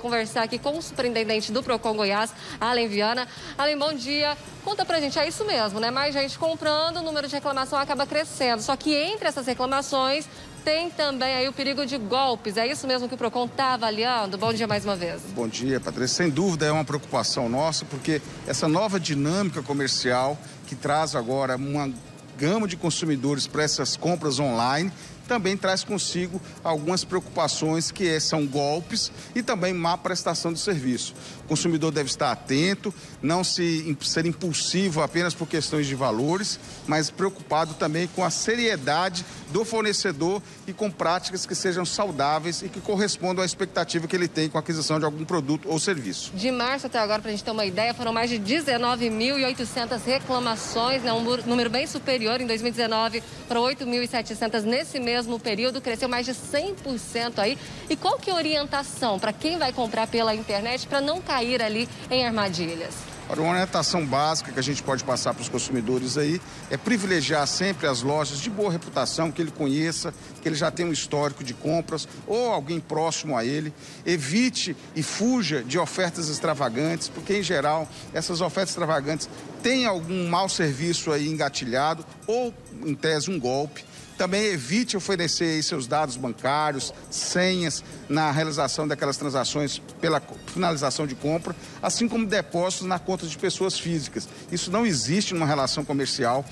conversar aqui com o superintendente do Procon Goiás, Além Viana. Além, bom dia. Conta pra gente, é isso mesmo, né? Mais gente comprando, o número de reclamação acaba crescendo. Só que entre essas reclamações tem também aí o perigo de golpes. É isso mesmo que o Procon está avaliando? Bom dia mais uma vez. Bom dia, Patrícia. Sem dúvida é uma preocupação nossa, porque essa nova dinâmica comercial que traz agora uma gama de consumidores para essas compras online também traz consigo algumas preocupações que são golpes e também má prestação de serviço. O consumidor deve estar atento, não se ser impulsivo apenas por questões de valores, mas preocupado também com a seriedade do fornecedor e com práticas que sejam saudáveis e que correspondam à expectativa que ele tem com a aquisição de algum produto ou serviço. De março até agora, para a gente ter uma ideia, foram mais de 19.800 reclamações, né? um número bem superior em 2019 para 8.700 nesse mês mesmo período cresceu mais de 100% aí. E qual que é a orientação para quem vai comprar pela internet para não cair ali em armadilhas? uma orientação básica que a gente pode passar para os consumidores aí é privilegiar sempre as lojas de boa reputação, que ele conheça, que ele já tenha um histórico de compras ou alguém próximo a ele. Evite e fuja de ofertas extravagantes, porque em geral essas ofertas extravagantes têm algum mau serviço aí engatilhado ou, em tese, um golpe. Também evite oferecer seus dados bancários, senhas na realização daquelas transações pela finalização de compra, assim como depósitos na conta de pessoas físicas. Isso não existe numa relação comercial.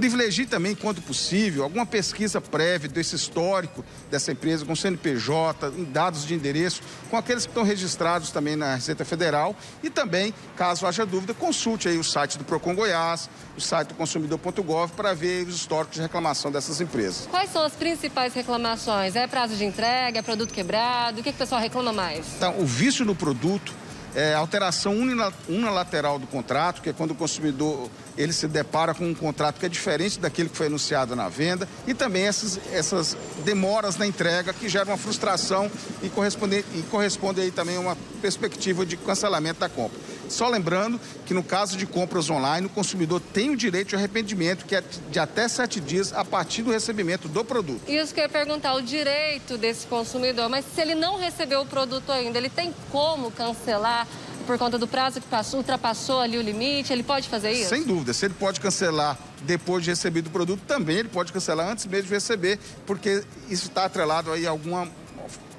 Privilegie também, quando possível, alguma pesquisa prévia desse histórico dessa empresa com CNPJ, dados de endereço, com aqueles que estão registrados também na Receita Federal e também, caso haja dúvida, consulte aí o site do Procon Goiás, o site do consumidor.gov para ver os históricos de reclamação dessas empresas. Quais são as principais reclamações? É prazo de entrega, é produto quebrado? O que, que o pessoal reclama mais? Então, o vício no produto é, alteração unilateral do contrato, que é quando o consumidor ele se depara com um contrato que é diferente daquele que foi anunciado na venda, e também essas, essas demoras na entrega que geram uma frustração e corresponde, e corresponde aí também a uma perspectiva de cancelamento da compra. Só lembrando que no caso de compras online, o consumidor tem o direito de arrependimento, que é de até sete dias a partir do recebimento do produto. Isso que eu ia perguntar, o direito desse consumidor, mas se ele não recebeu o produto ainda, ele tem como cancelar? por conta do prazo que passou, ultrapassou ali o limite, ele pode fazer isso? Sem dúvida. Se ele pode cancelar depois de recebido o produto, também ele pode cancelar antes mesmo de receber, porque isso está atrelado aí a alguma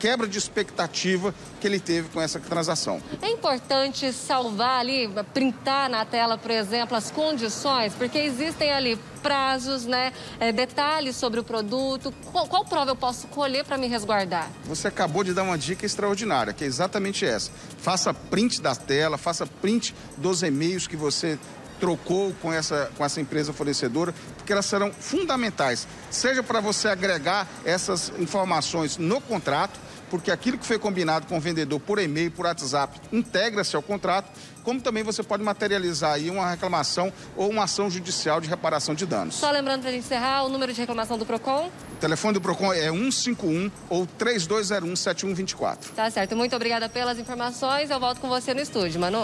quebra de expectativa que ele teve com essa transação. É importante salvar ali, printar na tela, por exemplo, as condições, porque existem ali prazos, né, é, detalhes sobre o produto. Qual, qual prova eu posso colher para me resguardar? Você acabou de dar uma dica extraordinária, que é exatamente essa. Faça print da tela, faça print dos e-mails que você trocou com essa, com essa empresa fornecedora, porque elas serão fundamentais, seja para você agregar essas informações no contrato, porque aquilo que foi combinado com o vendedor por e-mail, por WhatsApp, integra-se ao contrato, como também você pode materializar aí uma reclamação ou uma ação judicial de reparação de danos. Só lembrando para a gente encerrar, o número de reclamação do PROCON? O telefone do PROCON é 151 ou 3201 7124. Tá certo. Muito obrigada pelas informações. Eu volto com você no estúdio, Manu.